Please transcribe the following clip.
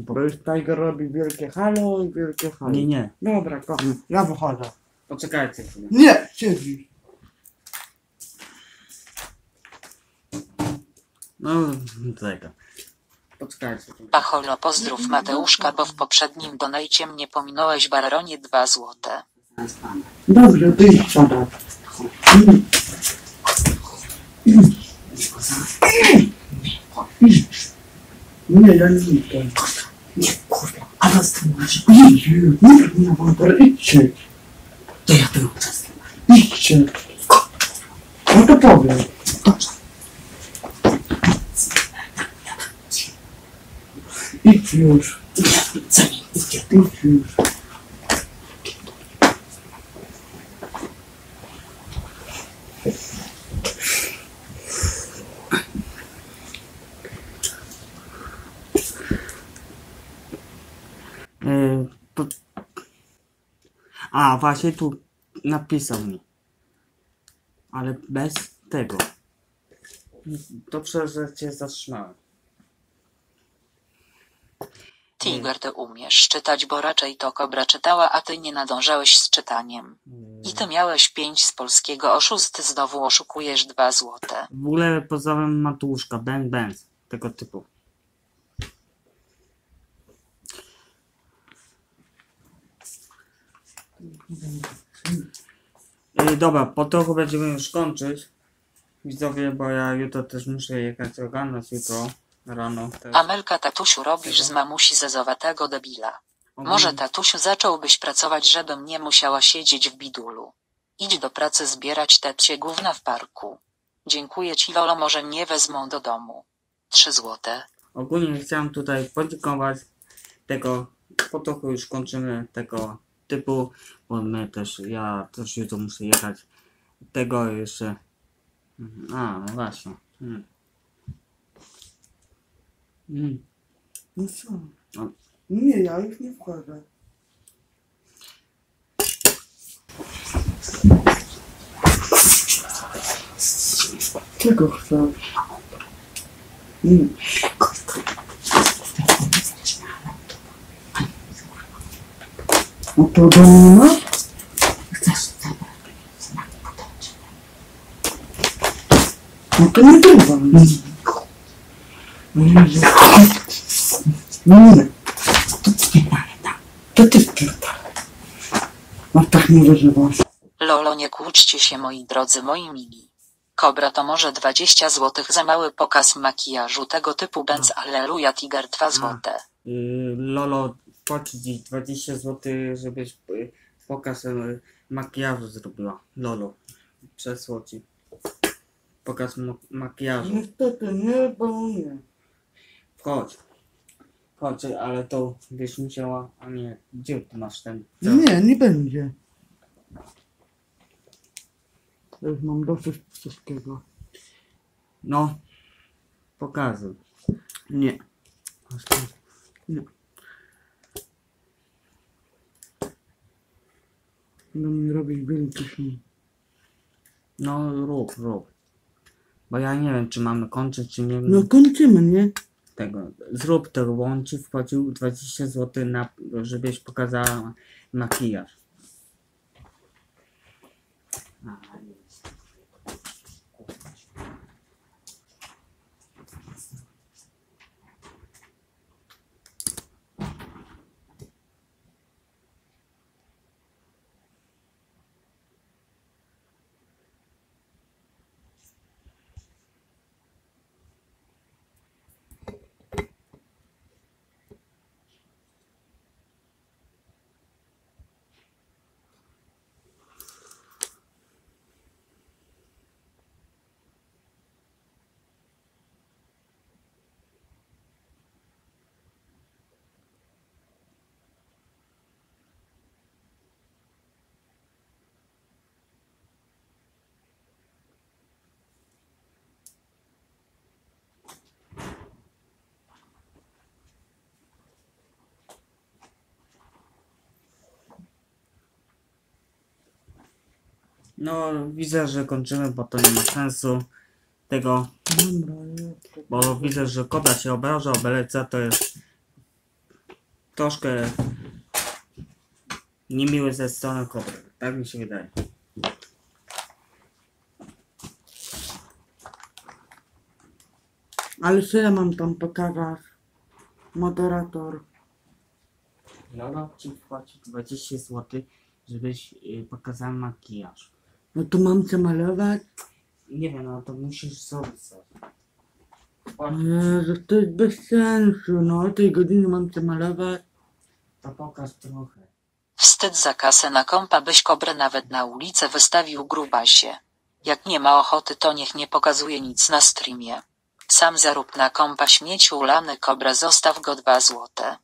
Bo... Już Tiger robi wielkie halo i wielkie halo. Nie, nie. Dobra, kocham. Ja wychodzę. Poczekajcie chwilę. Nie, siedzi. No, tego. Poczekajcie. Pacholo pozdrów Mateuszka, bo w poprzednim donajcie mnie pominąłeś baronie 2 złote. Dobrze, to idź. Nie, ja nie. Nie, kurwa, a was tu masz. Idź, nie, nie, Wonder, idźcie. To ja byłem przez Idźcie. No to powiem. Dobrze. Idź już. Co nie idzie? Idź już. E, to... A, właśnie tu napisał mi. Ale bez tego. Dobrze, że cię zatrzymałem. Tiger ty umiesz czytać, bo raczej to kobra czytała, a ty nie nadążałeś z czytaniem. I ty miałeś 5 z polskiego oszusty, znowu oszukujesz 2 złote. W ogóle pozdrawiam Matuszka, Ben Benz, tego typu. Yy, dobra, po trochu będziemy już kończyć. Widzowie, bo ja jutro też muszę jechać ogarnąć jutro rano. Też. Amelka tatusiu robisz z mamusi zezowatego debila. Może tatusiu zacząłbyś pracować, żebym nie musiała siedzieć w bidulu. Idź do pracy zbierać te psie gówna w parku. Dziękuję ci Lolo, może mnie wezmą do domu. 3 złote. Ogólnie chciałem tutaj podziękować tego, po trochu już kończymy tego typu, bo my też, ja też jutro muszę jechać. Tego jeszcze, Mhm. a no właśnie. Mm. Mm. No co? No. Nie, ja już nie wchodzę. Czego chcesz? Nie. A to do mnie ma? Chcesz zabrać znak potoczy. No to nie dawaj. No nie, nie. No nie. To spierdalaj tam. To ty wpierdalaj. A tak nie wyżywasz. Lolo nie kłóćcie się moi drodzy moi mili. Kobra to może 20 złotych za mały pokaz makijażu tego typu Benz Alleluja Tiger 2 złote. Yy, Lolo, płaci ci 20 zł, żebyś y, pokaz y, makijażu zrobiła. Lolo, przesło ci. Pokaz ma- makijażu. Niestety nie, bo nie. Chodź. Chodź, ale to byś musiała, a nie, gdzie ty masz ten? Nie, nie będzie. Już mam dosyć wszystkiego. No, pokazuj. Nie. Nie. Będę robić wielki szum. No, rób, rób. Bo ja nie wiem, czy mamy kończyć, czy nie. No kończymy, nie? Tego. Zrób to, bo on ci wpłacił 20 zł, na, żebyś pokazała makijaż. A, No, widzę, że kończymy, bo to nie ma sensu. Tego, bo widzę, że koda się obraża, obeleca to jest troszkę niemiły ze strony kobry. Tak mi się wydaje. Ale co ja mam tam pokazać? Moderator. Lola ci płaci 20 zł, żebyś y, pokazał makijaż. No to mam co malować? Nie wiem, no to musisz zrobić coś. Jezu, to jest bez sensu, no o tej godzinie mam co malować. To pokaż trochę. Wstyd za kasę na kompa byś kobrę nawet na ulicę wystawił grubasie. Jak nie ma ochoty to niech nie pokazuje nic na streamie. Sam zarób na kompa śmieciu ulany kobrę zostaw go dwa złote.